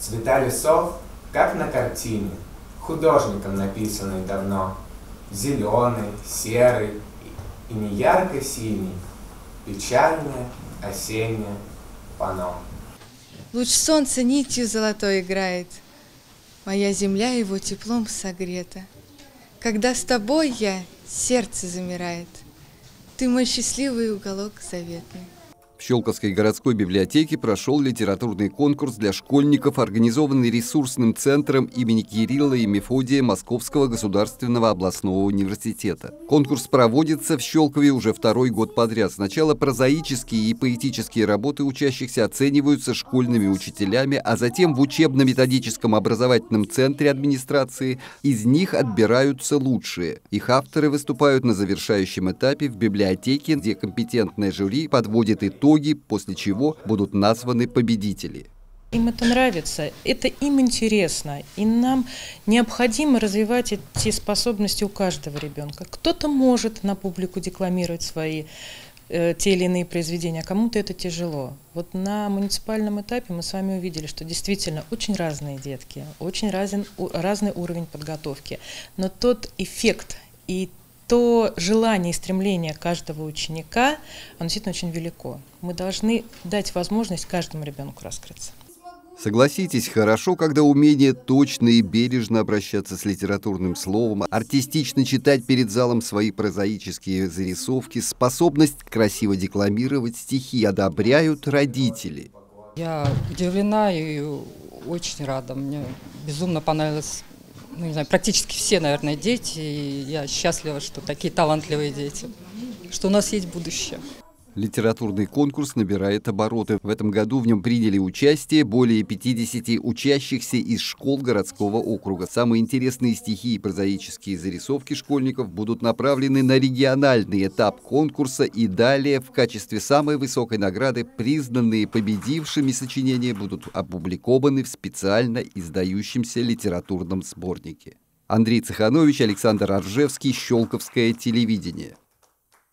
Цвета лесов, как на картине, художником написанной давно. Зеленый, серый и не ярко-синий, печальное осеннее панно. Луч солнца нитью золотой играет, Моя земля его теплом согрета. Когда с тобой я, сердце замирает, Ты мой счастливый уголок заветный. В Щелковской городской библиотеке прошел литературный конкурс для школьников, организованный ресурсным центром имени Кирилла и Мефодия Московского государственного областного университета. Конкурс проводится в Щелкове уже второй год подряд. Сначала прозаические и поэтические работы учащихся оцениваются школьными учителями, а затем в учебно-методическом образовательном центре администрации из них отбираются лучшие. Их авторы выступают на завершающем этапе в библиотеке, где компетентное жюри подводит итог итоги, после чего будут названы победители. Им это нравится, это им интересно, и нам необходимо развивать эти способности у каждого ребенка. Кто-то может на публику декламировать свои э, те или иные произведения, а кому-то это тяжело. Вот на муниципальном этапе мы с вами увидели, что действительно очень разные детки, очень разен, разный уровень подготовки, но тот эффект и то желание и стремление каждого ученика, оно действительно очень велико. Мы должны дать возможность каждому ребенку раскрыться. Согласитесь, хорошо, когда умение точно и бережно обращаться с литературным словом, артистично читать перед залом свои прозаические зарисовки, способность красиво декламировать стихи одобряют родители. Я удивлена и очень рада. Мне безумно понравилось ну, не знаю, практически все, наверное, дети. И я счастлива, что такие талантливые дети, что у нас есть будущее. Литературный конкурс набирает обороты. В этом году в нем приняли участие более 50 учащихся из школ городского округа. Самые интересные стихи и прозаические зарисовки школьников будут направлены на региональный этап конкурса и далее в качестве самой высокой награды признанные победившими сочинения будут опубликованы в специально издающемся литературном сборнике. Андрей Цеханович, Александр Аржевский, Щелковское телевидение.